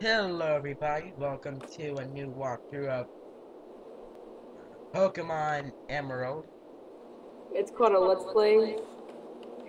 Hello everybody, welcome to a new walkthrough of Pokemon Emerald. It's called a Let's Play.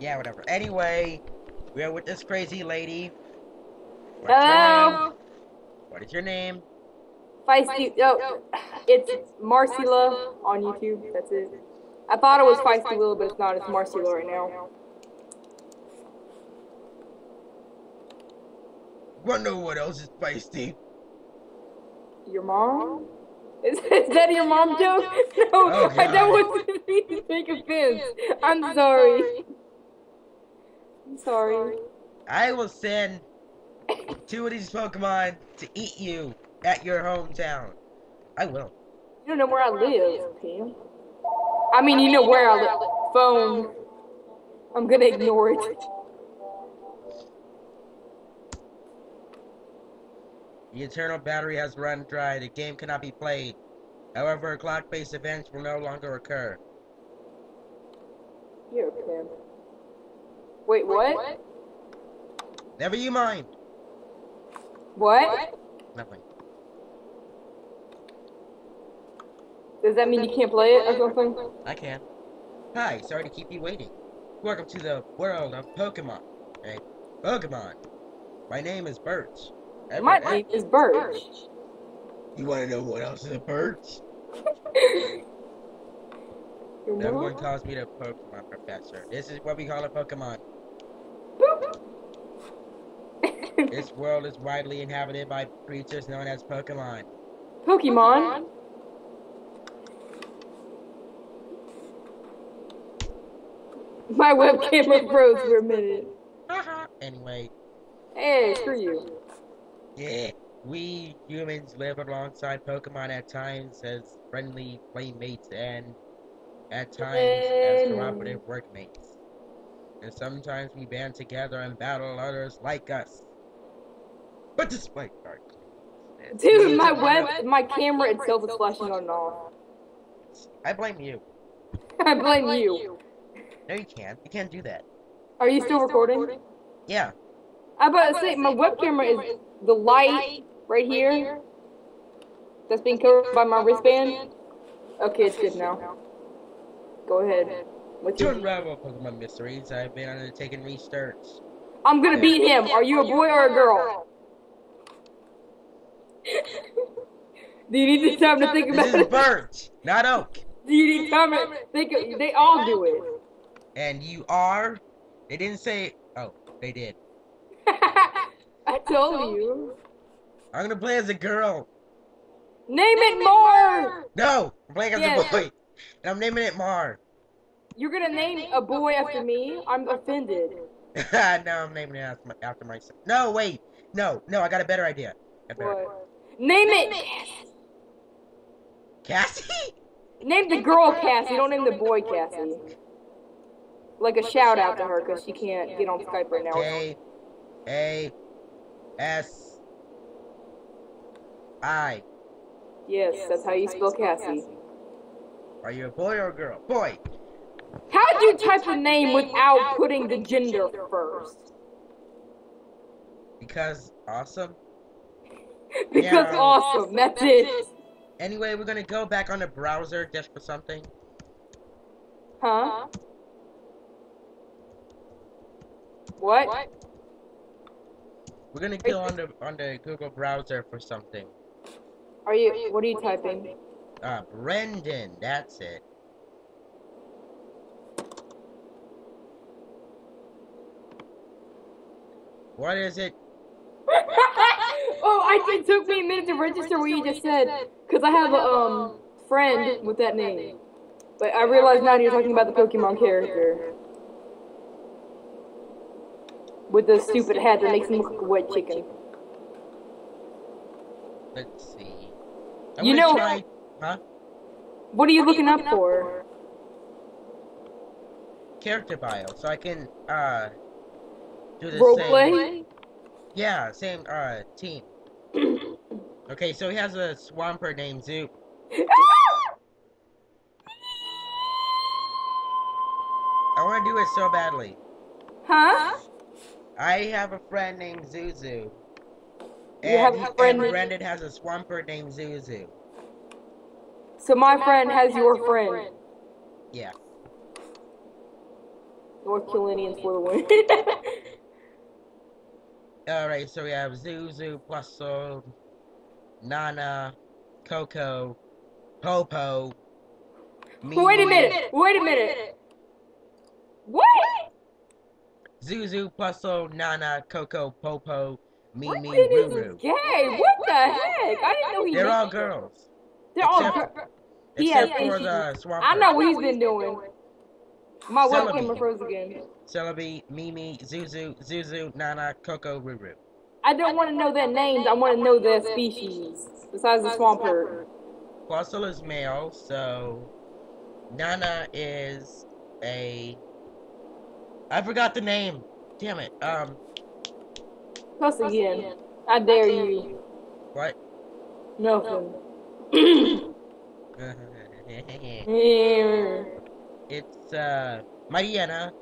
Yeah, whatever. Anyway, we're with this crazy lady. What's your name? Hello! What is your name? Feisty. Oh, oh, it's Marcela on YouTube. That's it. I thought it was Feisty Lil, but it's not. It's Marcela right now. I wonder what else is feisty? Your mom? Is, is that your mom joke? No, Oh, I don't want to take offense. I'm sorry. I'm sorry. I will send two of these Pokemon to eat you at your hometown. I will. You don't know where I live, Pam. I mean, you know where I live. Phone. I'm gonna ignore it. The eternal battery has run dry. The game cannot be played. However, clock-based events will no longer occur. You're a pimp. Wait, what? Never you mind. What? Nothing. Does that mean you can't play it or something? I can. Hi, sorry to keep you waiting. Welcome to the world of Pokemon. Hey, Pokemon. My name is Birch. Ever- My name is Birch. You want to know what else is a Birch? Your Everyone calls me the Pokemon Professor. This is what we call a Pokemon. This world is widely inhabited by creatures known as Pokemon. Pokemon. My webcam froze for a minute. anyway, Hey, screw you. Yeah, we humans live alongside Pokemon at times as friendly playmates and at times as cooperative workmates. And sometimes we band together and battle others like us. But despite our Dude, my web, my camera itself is flashing on and off. I blame you. I blame you. No, you can't. You can't do that. Are you still recording? Yeah. I about to say my web camera is the light right here. That's being covered by my wristband. Okay, it's good now. Go ahead. What's To your... unravel Pokemon mysteries, I've been undertaking research. I'm gonna beat him. Are you a boy or a girl? Do you need the time to think This about is it? Birch, not Oak. Do you need time to think? Of, they all do it. And you are? They didn't say. Oh, they did. I told you. I'm gonna play as a girl. Name it more. No, I'm playing as Yes. a boy. And I'm naming it Mar. You're gonna name a boy after me? I'm offended. no, I'm naming it after, my, after myself. No, wait. No, no, I got a better idea. A better idea. What? Name it. Cassie? Name the girl Cassie. Don't name the boy Cassie. Like a shout out to her because she can't get on Skype right now. K A S I. Yes, that's how you spell Cassie. Are you a boy or a girl? Boy. How'd you type a name without putting the gender first? Because awesome. Because Yeah. awesome. That's it. Anyway, we're gonna go back on the browser just for something. Huh? What? We're gonna go on the on the Google browser for something. Are you? What are you typing? Uh, Brendan, that's it. What is it? oh, I it took me a minute to register what you just said because I have a um friend with that name, but I realize now you're talking about the Pokemon character with the stupid hat that makes him look like a wet chicken. Let's see. I'm You know- try- huh? What are you looking up for? Character bio, so I can uh do the same. Roleplay? Yeah, same uh team. Okay, so he has a Swampert named Zoop. I want to do it so badly. huh? I have a friend named Zuzu. You have And, a and friend. Brendan has a Swampert named Zuzu. So my friend has your friend. Yeah. North Carolinians for the win. Alright, so we have Zuzu, Bustle, Nana, Coco, Popo, Mimi, Wait a minute. Wait a minute. What? Zuzu, Bustle, Nana, Coco, Popo, Mimi, Brendan is Ruru. gay. What the heck? I didn't know he. They're all that. girls. They're all. except- gir- He has Except for issues. the Swampert. I know what he's been doing. My Celebi. webcam froze again. Celebi, Mimi, Zuzu, Zuzu, Nana, Coco, Ruru. I don't want to know their names. I want to know their species. Besides the Swampert. Bustle is male, so Nana is a. I forgot the name. Damn it. Um, Plus again. I dare you. what? Nothing. it's uh Mightyena.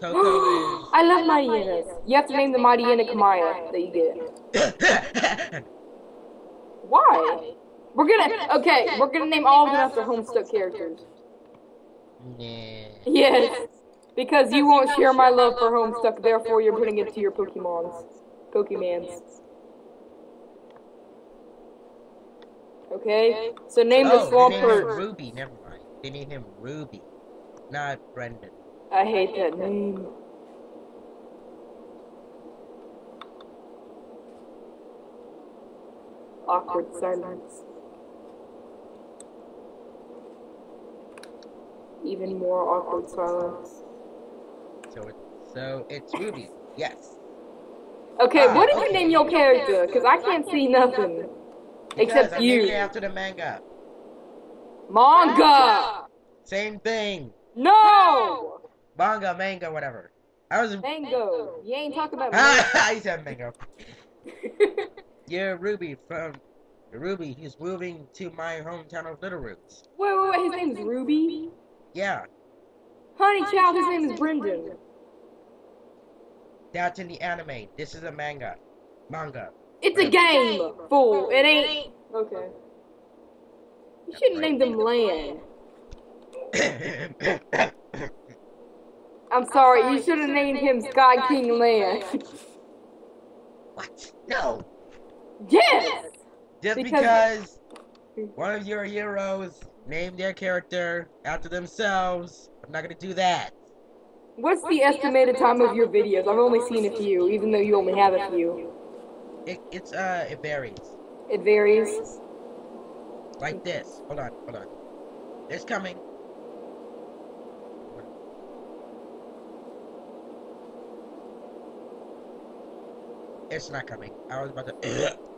Coco is. I love Mightyenas. You have to name the Mightyena Kanaya that you get. Why? We're gonna okay. We're gonna name all of them after Homestuck characters. Nah. Yes, because you won't share my love for Homestuck. Therefore, you're putting it to your Pokemons. Pokemans. Okay. So name the Oh, swamp they him bird. Ruby. Never mind. They named him Ruby, not Brendan. I hate that name. Awkward silence. Even more awkward silence. So it's Ruby. Yes. Okay, Ah, what did you okay. name your character? Because I can't see nothing. Because Except I named it you. after the manga. Manga! Same thing. No! Manga, manga, whatever. I was. Mango. You ain't talking about mango. Ah, I said mango. Yeah, Ruby from Ruby. He's moving to my hometown of Littleroots. wait, wait, wait. His name is Ruby? Yeah, Honey Child, his name is Brendan. That's in the anime. This is a manga. Manga. It's a game, fool. It ain't. Okay. You should have name them Lan. I'm sorry, you should have named him SkyKing Lan. what? No. yes! Just Because- because one of your heroes named their character after themselves, I'm not gonna do that. What's the estimated time of your videos? I've only seen a few, even though you only have a few. It, it's uh, it varies. It varies. Like this. Hold on, hold on. It's coming. It's not coming. I was about to.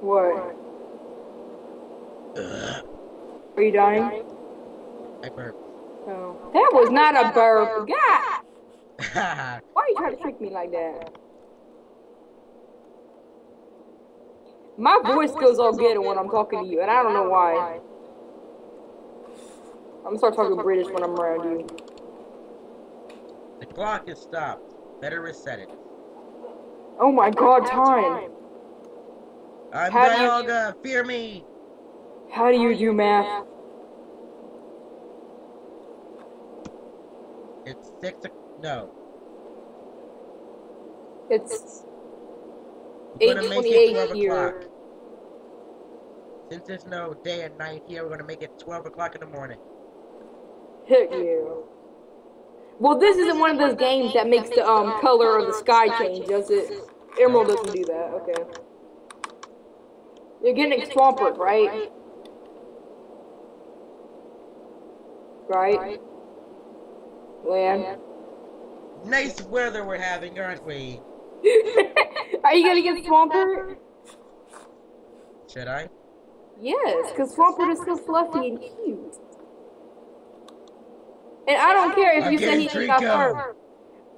What? Are you dying? I burped. No. That was not a burp. God! Why are you trying to trick me like that? My voice goes all ghetto when I'm talking to you, and I don't know why. I'm gonna start talking British when I'm around you. the clock is stopped. Better reset it. Oh my oh god, time. I'm How do you- Dialga. Fear me. How do you do math? It's six. No. It's We're gonna make it 12 8:28 here. o'clock. Since there's no day and night here, we're gonna make it 12 o'clock in the morning. Heck yeah. Well, this isn't one of those games that makes the um color of the sky change, does it? Emerald doesn't do that. Okay. You're getting Swampert, right? Right? Nice weather we're having, aren't we? Are you gonna get Swampert? Should I? Yes, because Swampert is so fluffy and cute. And I don't care if you say he's a fur.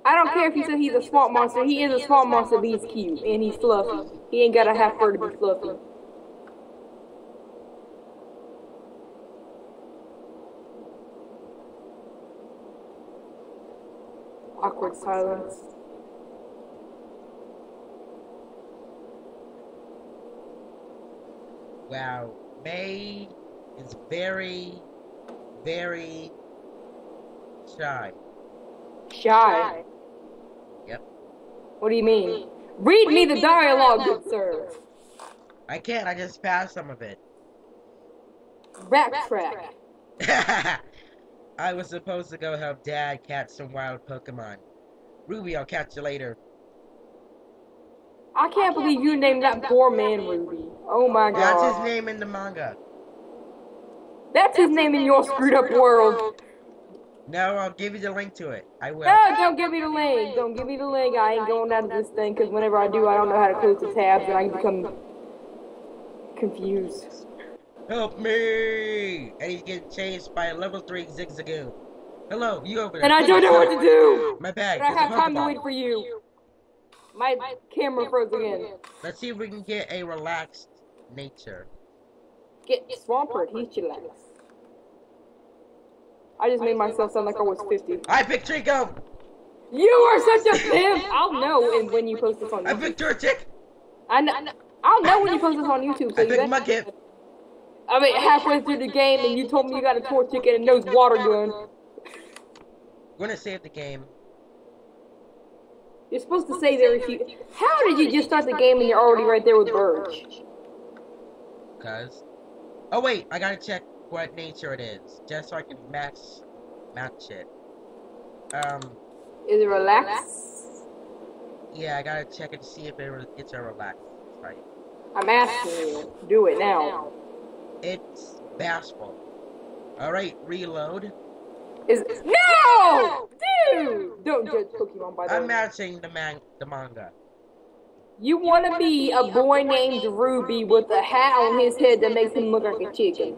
I don't care if you say he's a swamp monster. He is a swamp monster, but he's cute and he's fluffy. He ain't gotta have fur to be fluffy. Awkward silence. Wow, May is very, very shy. Shy. Yep. What do you mean? Read me the dialogue, good sir. I can't, I just passed some of it. Backtrack. I was supposed to go help Dad catch some wild Pokemon. Ruby, I'll catch you later. I can't believe you named that poor man Ruby. Oh my god. That's his name in the manga. That's his name in your screwed up world. No, I'll give you the link to it. I will. No, don't give me the link. Don't give me the link. I ain't going out of this thing because whenever I do, I don't know how to close the tabs and I become confused. Help me! And he's getting chased by a level 3 Zigzagoon. Hello, you over there. And I don't know what to do. My bag. And I Get the have time to wait for you. My camera froze again. Let's see if we can get a relaxed nature. Get Swampert. He's chillax. I just made myself sound like I was 50. I picked Treecko! You are such a pimp! I'll know and when you post this on I YouTube. picked Torchic! I know, I'll know when you post this on YouTube. So I you picked better- Mudkip! I mean, halfway through the game and you told me you got a Torchic and knows water gun. We're gonna save the game. You're supposed to say there if you. How did you just start the game and you're already right there with Birch? Cause. Oh wait, I gotta check what nature it is. Just so I can match match it. Um Is it relax? yeah, I gotta check it to see if it it's a relax. Right. I'm asking you. Do it now. It's bashful. Alright, reload. Is no, dude! Don't judge Pokemon by the I'm that. matching the man the manga. You want to be a boy named Ruby with a hat on his head that makes him look like a chicken.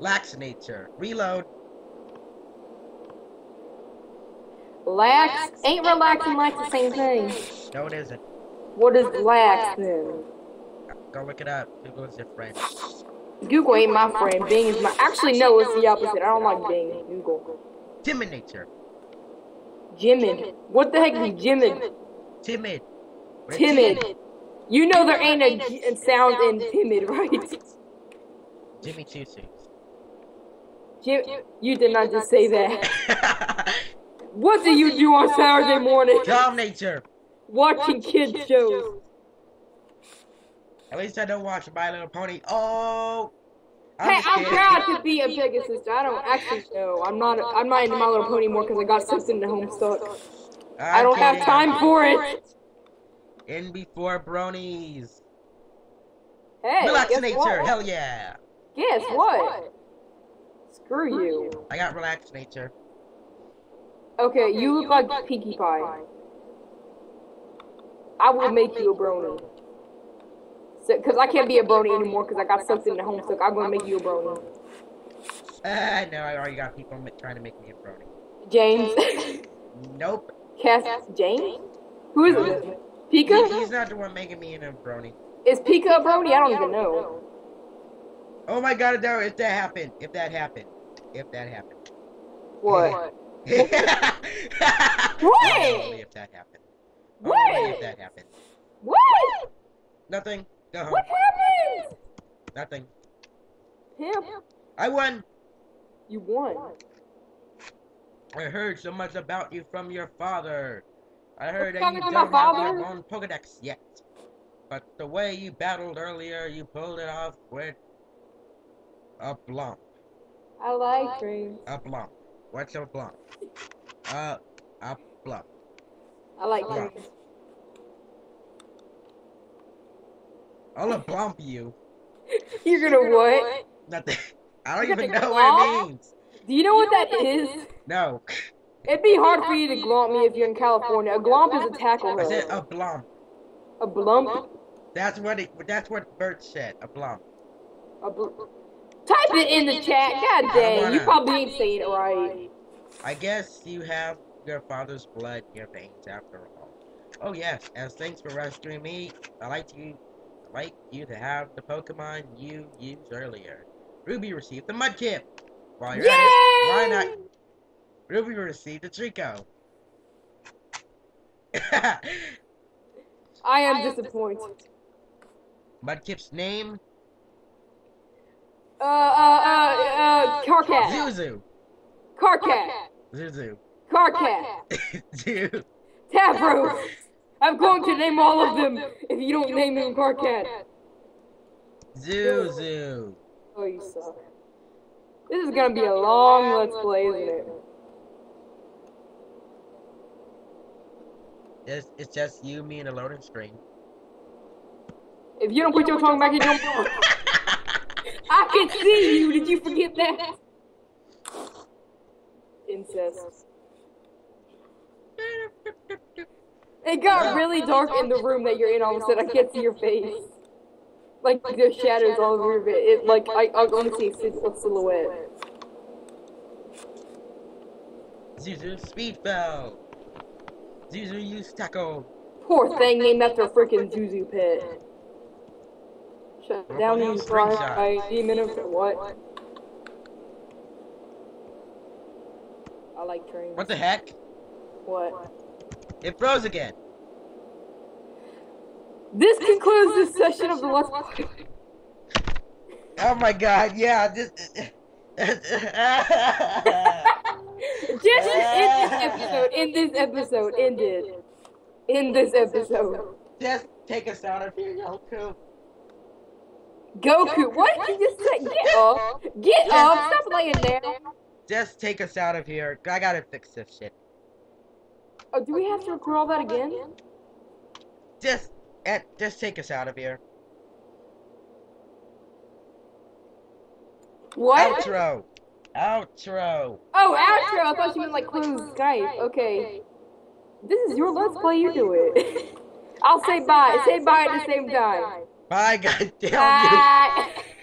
Lax nature. Reload. Lax ain't relax and lax the same thing. No, it isn't. What is lax then? Go look it up. Google is your friend. Google ain't my friend. Bing is my. Actually, no, it's the opposite. I don't like Bing. Google. Timid nature. Jimid. What the heck is Jimid? Timid. What Timid. You know there ain't a, J- a sound in timid, right? Jimmy Two Shoes. Jim, you did not just say that. What do you do on Saturday morning? Calm nature. Watching kids shows. At least I don't watch My Little Pony. Oh. I'm Hey, just I'm proud to be a Pegasus. I don't actually know. I'm not. I'm not into My Little Pony more because I got sucked into Homestuck. I I'm don't have time for it. In before bronies. Hey, Relax nature. Hell yeah. Guess what? Screw you. I got relaxed nature. Okay, you look like Pinkie Pie. I will make you a brony. Because I can't be a brony anymore because I got sucked into Homestuck. I'm going to make you a brony. Ah, no, I already got people trying to make me a brony. James. Nope. Cass. James? Who is it? He- Pika? he's not the one making me a brony. Is Pika a brony? I don't even know. Oh my god, no, if that happened. If that happened. If that happened. What? What? What? if that happened. What? Only if that happened. What? Nothing. What happened? Nothing. Pimp, I won. you won. I heard so much about you from your father. I heard that you don't have your own Pokedex yet. But the way you battled earlier, you pulled it off with a blump. I like dreams. A blump. What's a blump? Uh, a blump. I like Wow. dreams. I'll a blump you. You're gonna what? Nothing. I don't You're even gonna know what it glomp? means. Do you know what that is? No. It'd be hard for you to glomp me if you're in California. A glomp is a tackle I said a hook. blump. A blump? That's what it. That's what Bert said. A blump. A bl- Type it in the chat. God dang, you wanna- probably ain't saying it right. I guess you have your father's blood in your veins after all. Oh yes, as thanks for rescuing me, I like you I like you to have the Pokemon you used earlier. Ruby received the Mudkip. While you're at it, why not? Ruby received a Treecko. I am disappointed. Mudkip's name? Uh, uh, uh, uh, Karkat. Zuzu. Karkat. Zuzu. Karkat. Zuzu. Tavros. I'm going to name all of them if you don't name him Karkat. Zuzu. Oh, you suck. This is gonna be a long let's play, isn't it? It's, it's just you, me, and a loading screen. If you don't put your tongue back in your mouth, I can see you. Did you forget that? Incest. It got really dark in the room that you're in. All of a sudden, I can't see your face. Like there's shadows all over your face. It, like I, I only see a sil- silhouette. Zuzu speed Speedbell. Zuzu use tackle. Poor thing named after a freaking Zhu Zhu pet. Shut down and fried by demon of what? I like trains. What the heck? What? It froze again. This concludes this session of the Let's Play. Oh my god, yeah, this. Just in this episode, in this episode, ended. In this episode. Just take us out of here, Goku. Goku, what did you just say? Get up! Get up! Stop laying there! Just take us out of here. I gotta fix this shit. Oh, do we have to record all that again? Just, eh, just take us out of here. What? Outro. Outro. Oh, outro! I thought you meant like close Skype. Okay. This is your Let's Play, you do it. I'll say bye. Say bye at the same time. Bye, goddamn you. Bye!